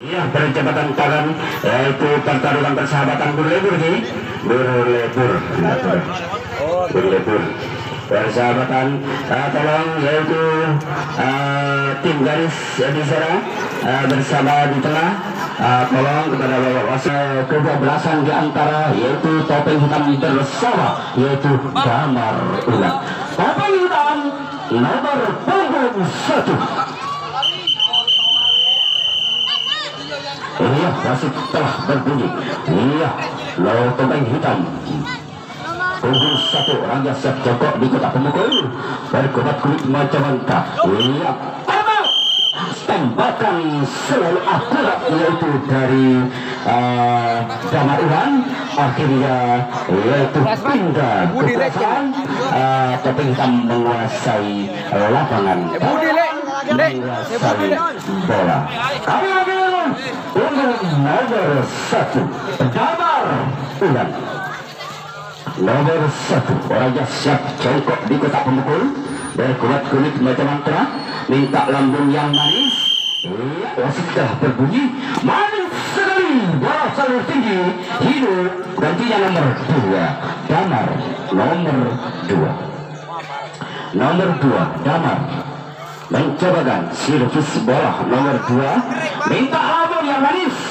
Ya, percepatan tangan yaitu pertarungan persahabatan berlebur nih, berlebur, berlebur. Persahabatan, uh, tolong yaitu uh, tim garis di sana uh, bersama di tengah. Uh, tolong kepada bapak wasit kebablasan di antara yaitu topeng hitam bersama yaitu Damar Ulang. Topeng hitam nomor punggung satu. Iya, wasit telah berbunyi. Iya, lalu topeng hitam. Punggung satu Raja Siap Joko di kota pemukul. Berkubat kulit macam manta. Iya, tembakan selalu akurat yaitu dari uh, Damar Uran akhirnya yaitu pindah ke belakang uh, topeng hitam menguasai lapangan. Menguasai bola. Kami nomor satu Damar Uran nomor satu Raja siap congkok di kotak pemukul berkuat kulit macam mantra minta lambung yang manis. Iya wasit telah berbunyi manis sekali bola selalu tinggi hidup. Gantinya nomor dua damar nomor dua. Nomor dua damar mencobakan servis bola nomor dua minta lambung yang manis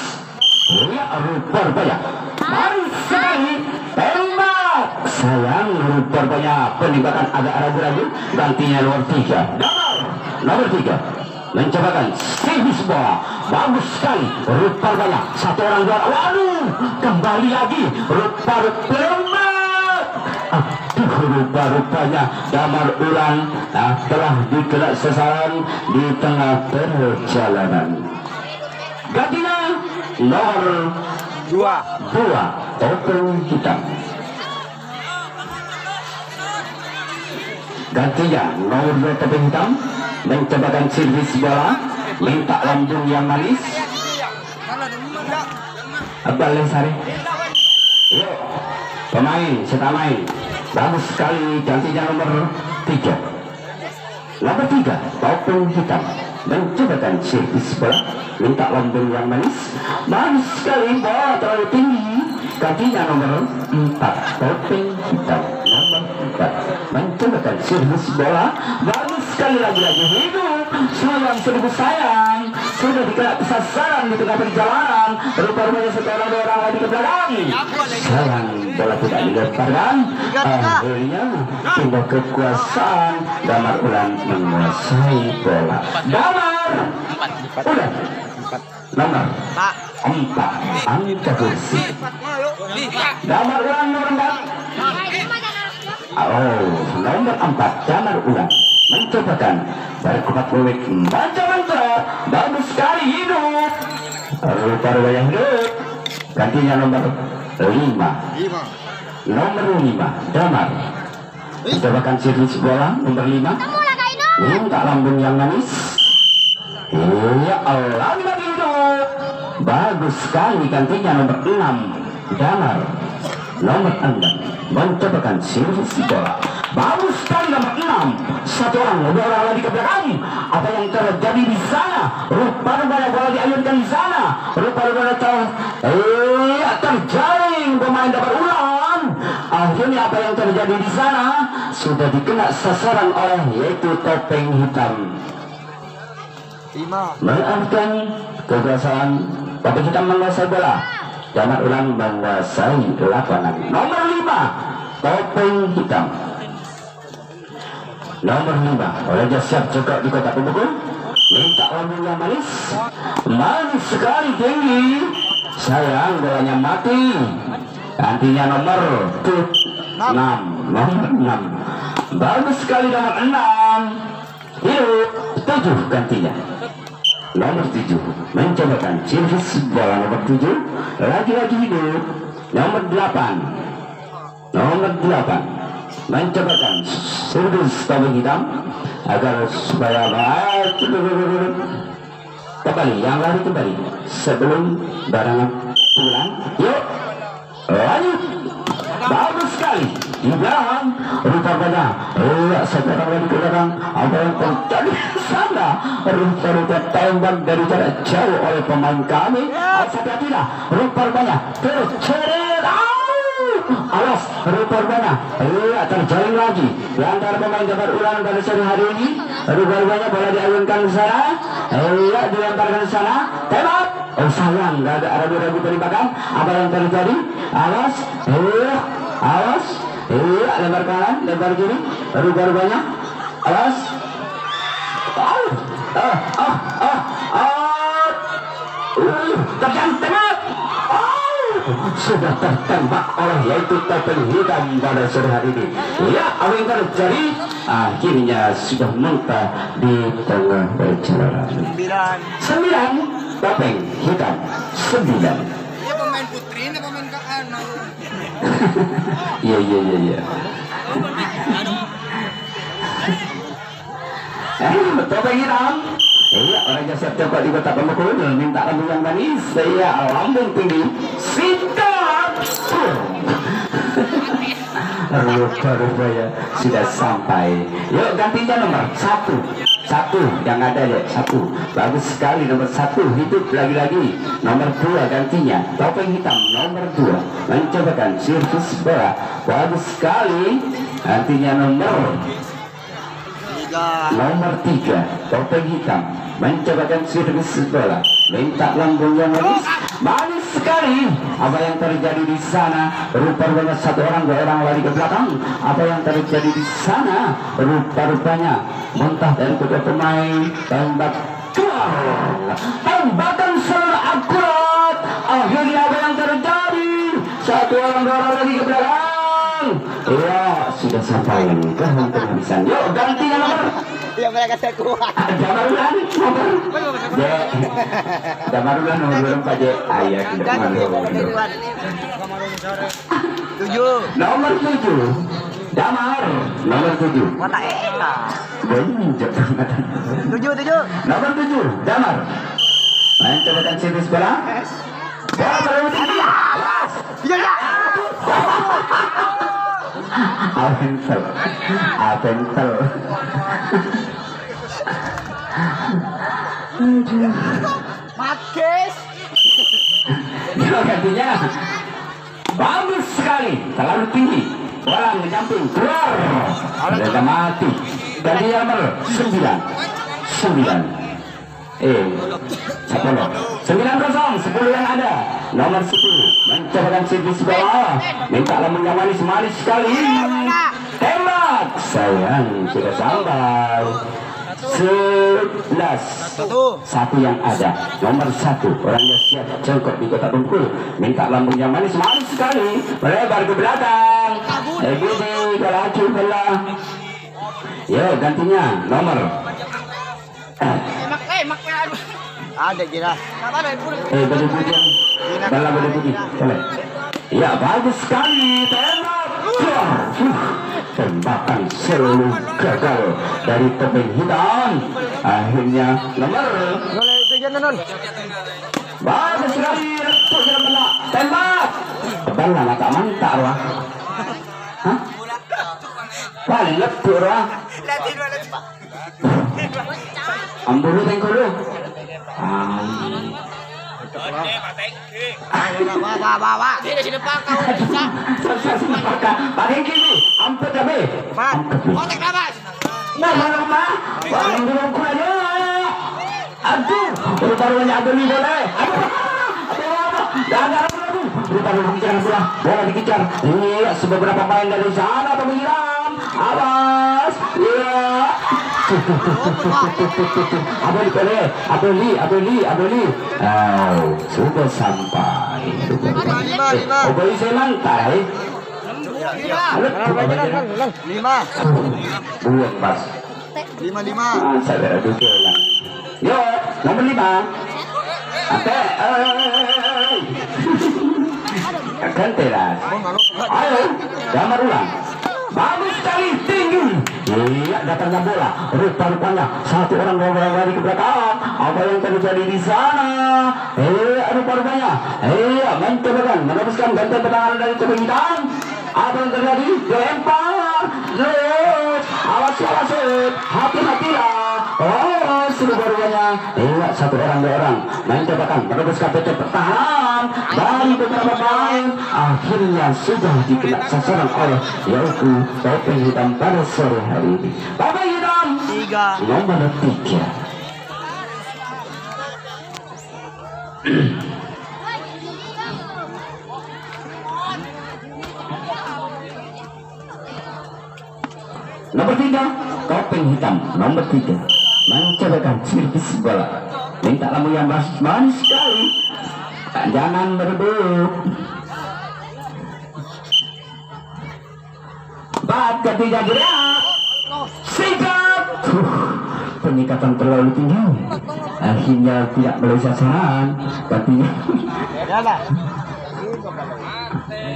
rupa rupanya manis sekali tembak sayang rupa rupanya penembakan agak ragu-ragu. Gantinya nomor tiga. Nomor tiga. Mencobakan servis bola. Bagus sekali rupa banyak satu orang dua waduh kembali lagi. Rupa tembak aduh rupa-rupanya damar ulang. Nah, telah dikelak sasaran di tengah perjalanan. Gantinya nomor dua. Dua. Topeng hitam. Gantinya nomor dua topeng hitam. Mencobakan servis bola. Minta lambung yang manis. Abdal Lesari yuk pemain main. Bagus sekali gantinya nomor tiga. Nomor tiga topeng hitam mencobakan servis bola minta lambung yang manis bagus sekali bola terlalu tinggi gantinya nomor empat topeng hitam nomor empat. Mencobakan servis bola bagus sekali lagi-lagi hidup sayang seribu sayang sudah dikena sasaran di tengah perjalanan. Rupa-rupanya setelah dua orang lagi ke sayang bola tidak dilemparkan. Akhirnya pindah kekuasaan. Damar ulang menguasai bola. Damar! Ulang nomor empat. Angka kursi. Damar ulang nomor empat. Oh, nomor empat. Damar Ulang mencobakan berkupat kulit baca mantra bagus sekali hidup. Rupa-rupa yang hidup. Gantinya nomor lima. Nomor lima Damar. Mencobakan servis bola nomor lima. Minta lambung yang manis. Iya Allah hidup bagus sekali gantinya nomor enam Damar. Nomor enam mencobakan servis bola bagus sekali nomor enam. Satu orang dua orang lagi ke belakang. Apa yang terjadi di sana? Rupa-rupanya bola diayunkan di sana. Rupa-rupanya ter eh terjaring pemain dapat ulang. Akhirnya apa yang terjadi di sana? Sudah dikena sasaran oleh yaitu topeng hitam. Maafkan kekuasaan topeng hitam menguasai bola. Damar ulang menguasai lapangan. Nomor lima topeng hitam nomor lima oleh siap juga di kota pemukul. Minta lambung yang manis. Manis sekali tinggi. Sayang bolanya mati. Gantinya nomor enam. Nomor enam. Bagus sekali nomor enam. Hidup tujuh gantinya. Nomor tujuh mencobakan servis bola nomor tujuh. Lagi-lagi hidup nomor delapan. Nomor delapan mencobakan servis tabung hitam agar supaya kembali yang lari kembali sebelum barangan pulang yuk lanjut bagus sekali di belakang rupanya iya sekarang ke belakang apa yang terjadi sana rupa-rupa tembak dari jarak jauh oleh pemain kami sampai tidak rupanya terceret awas rupanya iya terjalin lagi. Di antara pemain dapat ulang pada sore hari ini. Rupanya bola dialunkan ke sana. Iya dilemparkan ke sana. Tembak! Oh sayang. Nggak ada ragu-ragu penembakan. Apa yang terjadi? Awas iya awas iya lebar kanan lebar kiri. Rupanya awas oh ah ah ah ah. Uh, terjang sudah tertembak oleh yaitu topeng hitam pada sore hari ini. Ya apa yang terjadi? Akhirnya sudah muntah di tengah perjalanan. Sembilan. sembilan topeng hitam. Sembilan. Iya pemain putri ini pemain ke anak. iya iya iya iya. Eh, topeng hitam Iya, orang jasa coba di kota Pemukul minta lambung yang manis. Saya lambung tinggi. Sikat. Rupa-rupa ya sudah sampai. Yuk gantinya nomor satu. Satu yang ada ya satu. Bagus sekali nomor satu hidup lagi-lagi. Nomor dua gantinya topeng hitam nomor dua mencobakan sirkus bola. Bagus sekali. Nantinya nomor Tiga. Nomor tiga, topeng hitam mencobakan servis bola. Minta lambung yang manis, manis sekali. Apa yang terjadi di sana? Rupa-rupanya satu orang dua orang lari ke belakang. Apa yang terjadi di sana? Rupa-rupanya muntah dari kedua pemain tembak. Tembakan seluruh akurat. Akhirnya apa yang terjadi? Satu orang dua orang lari ke belakang. Ya, sudah sampai ke penghabisan. Yuk, gantinya nomor. Yang mereka saya kuat. Jamarulan. Jamarulan nomor berapa? Ayah tidak. Tujuh. Nomor tujuh. Damar nomor tujuh. Mata banget. Tujuh tujuh. Nomor tujuh. Damar. Mencobakan servis bola. Bola. Iya ya. Aventel. Aventel. Makis. Dia gantinya bagus sekali, terlalu tinggi. Bola menyamping keluar, mereka mati. Ganti nomor sembilan, sembilan. Eh, sepuluh, sembilan kosong, sepuluh yang ada. Nomor sepuluh, mencobakan servis bola. Minta lambung yang manis, manis sekali. Tembak, sayang sudah sampai. Sebelas. Satu. satu yang ada. Nomor satu. Orangnya siap jongkok di kota Bengkulu minta lambung yang manis manis sekali. Melebar ke belakang. Eh gini laju belah. Yo gantinya. Nomor. Eh eh mak Ada pun. eh baju putih boleh ya bagus sekali tembak tembakan seluruh gagal dari topeng hitam akhirnya nomor. Bagus sekali. Tembak. Bola mata mantap wah. Hah? Paling dua latih. Ambulu tengkolo. Ah. Bola. Bola dikejar. Iya, sebeberapa main dari sana penghilang. Awas. Iya. Abeli boleh, Abeli, Abeli, Abeli. Oh, sudah sampai. Sudah sampai. Lima lima. Oh, boleh saya mantai. Lima. Lima. Buang pas. Lima lima. Ah, saya ada dua lang. Yo, nomor lima. Ate. Akan teras. Ayo, gambar ulang. Bagus sekali, tinggi. Iya, datangnya bola. Rupa-rupanya satu orang lari ke belakang. Apa yang terjadi di sana? Eh, rupa-rupanya. Iya, mencobakan meneruskan gantian pertahanan dari hitam. Apa yang terjadi? Lempar. Lut. Awas awas. Hati-hatilah. Oh, sudah barunya. Satu orang dua orang. Main tebakan. Menembus KPT pertahanan. Dari beberapa main. Akhirnya sudah dikena sasaran oleh yaitu topeng hitam pada sore hari ini. Topeng hitam. Tiga. Nomor tiga. Nomor tiga, topeng hitam. Nomor tiga, mencobakan servis bola. Minta lampu yang manis, sekali. Jangan merebut. Empat ketiga gerak. Sikap. Huh, Penyikatan terlalu tinggi. Akhirnya tidak melalui sasaran.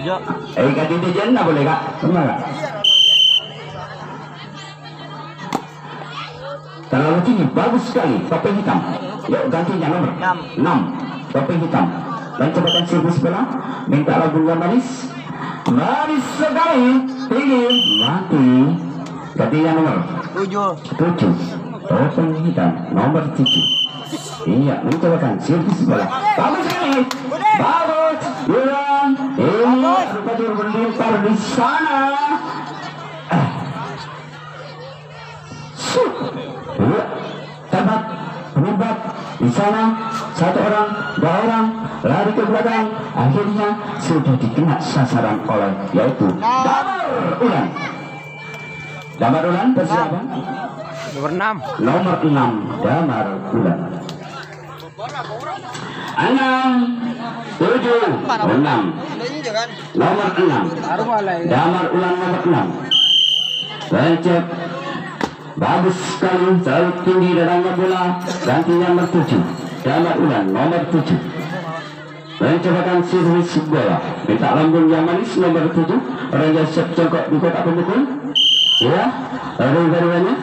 Hijau. Eh, Dinda Jenna boleh kak? Pernah kak? Terlalu tinggi, bagus sekali. Topeng hitam. Yuk gantinya nomor. Enam. 6. Topeng hitam. Dan cobakan servis bola. Minta lagu yang manis. Manis sekali. Tinggi. Mati. Gantinya nomor. Tujuh. 7. Topeng hitam. Nomor 7. Iya, mencobakan servis bola. Bagus sekali. Bagus. Bulan. Ini rupanya berlimpar di sana. Di sana. Satu orang. Dua orang. Lari ke belakang. Akhirnya sudah dikena sasaran oleh yaitu Damar Ulan. Damar Ulan persiapan. Nomor enam. Nomor 6 Damar Ulan. Enam, tujuh, enam. Nomor enam. Damar Ulan nomor enam. Pencet. Bagus sekali, selalu tinggi dadanya bola. Gantinya nomor tujuh. Damar Ulan nomor tujuh. Mencobakan servis bola. Minta lambung yang manis nomor tujuh. Raja siap congkok di kotak pemukul. Ya, ada baruannya.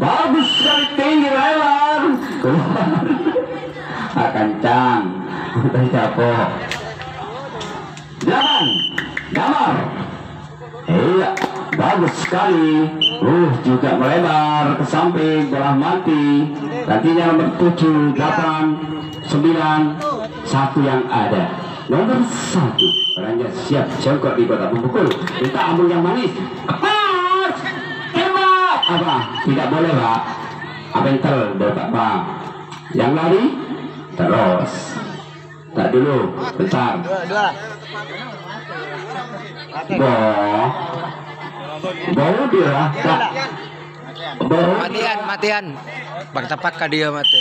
Bagus sekali tinggi lebar. Keluar. Ah, kencang. Udah capok. Delapan. Damar. Iya, bagus sekali. Uh, juga melebar ke samping, bola mati. Nantinya nomor tujuh, delapan, sembilan, satu yang ada. Nomor satu, orangnya siap jongkok di kota pemukul. Minta ambul yang manis. Pas, tembak. Apa? Tidak boleh, Pak. Abentel, Bapak Bang. Yang lari, terus. Tak dulu, bentar. Dua. Dia. Tak. Boh. Matian, matian. Bang tapak ka dia mati.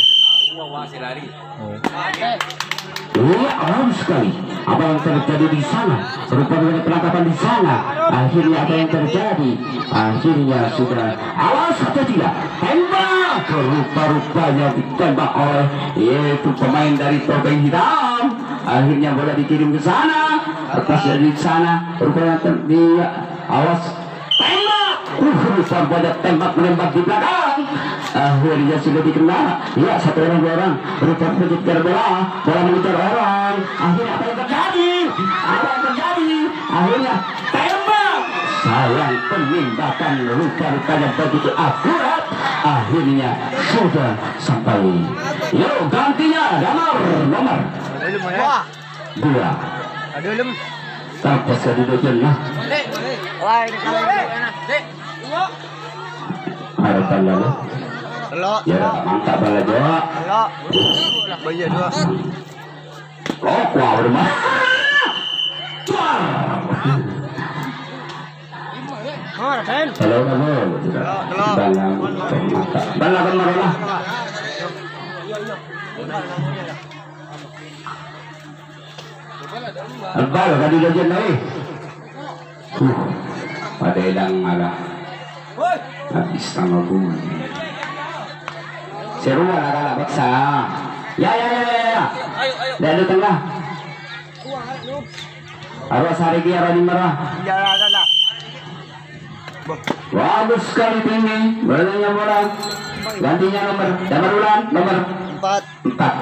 Iya, alam sekali. Apa yang terjadi di sana? Rupanya penangkapan di sana. Akhirnya apa yang terjadi? Akhirnya sudah. Awas atau tidak? Tembak! Rupa-rupanya ditembak oleh yaitu pemain dari topeng hitam. Akhirnya bola dikirim ke sana. Lepas dari sana, rupanya dia awas tembak. Uh, rupanya tembak menembak di belakang. Akhirnya sudah dikena. Ya, satu orang dua orang. Rupanya mengejar bola, bola mengejar orang. Akhirnya apa yang terjadi? Apa yang terjadi? Akhirnya tembak. Sayang penembakan rupa-rupanya begitu akurat. Akhirnya sudah sampai. Yuk gantinya Damar nomor Wah. dua. Aduh lem. Sampai sedih lah. Wah, ini kalau enak. Harapan lalu. Ya mantap bala Jawa. Lo. Bayar dua. Oh. Oh, Raden. Halo kamu. Halo. Balang. Balang kan marah. Albal tadi gajian. Uh, pada edang ada. Habis tanggal gue. Seru lah kalau paksa. Ya ya ya ya. ya. Dari tengah. Arwah hari kia rani merah. Jalan lah. Bagus sekali tinggi. Bolanya bola. Gantinya nomor. Nomor ulang. Nomor Empat. empat.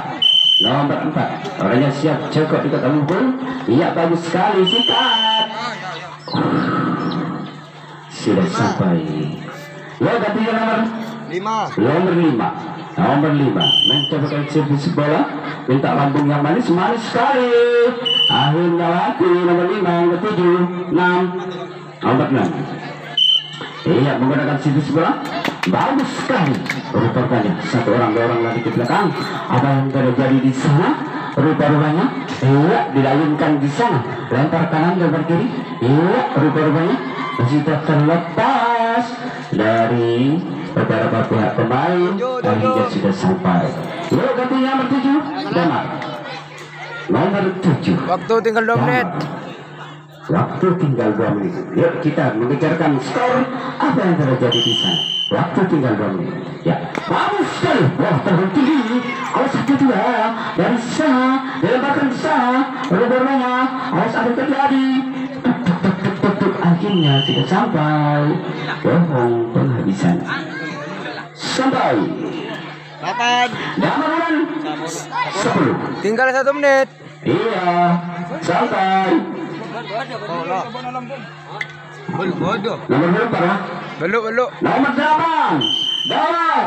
Nomor empat. Orangnya siap cekok di kota mukul. Iya bagus sekali sikat. Sudah sampai. Ya ganti nomor? Lima. nomor lima. Nomor lima. Mencoba servis bola minta lambung yang manis manis sekali. Akhirnya lagi nomor lima yang ketujuh enam. Nomor enam. Iya menggunakan servis bola bagus sekali. Rupanya satu orang dua orang lagi ke belakang. Apa yang terjadi di sana. Rupa-rupanya. Iya dilayunkan di sana. Lempar kanan lempar kiri. Iya rupa-rupanya masih terlepas dari beberapa pihak pemain akhirnya sudah sampai yuk ganti nomor tujuh Damar nomor tujuh Waktu tinggal dua menit. Waktu tinggal 2 menit. Yuk kita membicarakan skor apa yang terjadi di sana. Waktu tinggal 2 menit. Ya, bagus sekali. Wah, terhenti. Awas satu dua dari sana, dilemparkan di sana. Rubbernya, awas ada terjadi. Akhirnya tidak sampai. Bohong penghabisan. Sampai. Delapan. Damaran 10. Tinggal satu menit. Iya, sampai. Bodoh. Nomor berapa? Beluk beluk. Nomor 8 Dawar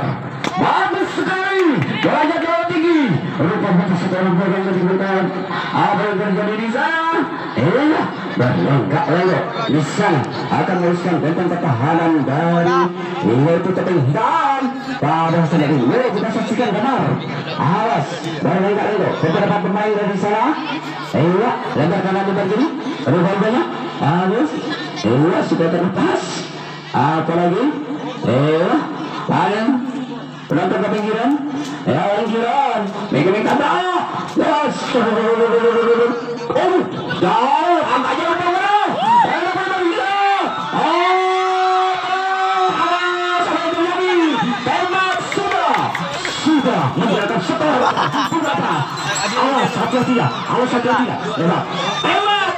Bagus sekali Derajat jauh tinggi Rupa-rupa sekarang yang diberikan Apa yang terjadi di sana Iya Lenggok Di sana Akan meneruskan benteng pertahanan dari Yaitu tepung hitam Pada saat ini Mari kita saksikan benar. Awas Berlenggak lenggok Beberapa pemain dari sana. Iya Lempar kanan di kiri Rupa-rupanya Bagus Iya sudah terlepas. Apalagi eh paling penonton ke pinggiran. Ya pinggiran megang kata yes oh jauh angkanya apa eh oh sudah sudah menggunakan skor berapa awas hati-hati ya awas hati-hati ya tembak tembak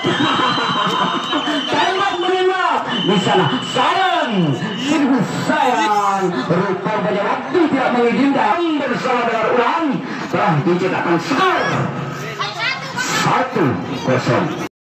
tembak menembak di sana sayang sungguh sayang rupanya waktu tidak mengizinkan bersama dengan ulang telah dicetakkan skor satu kosong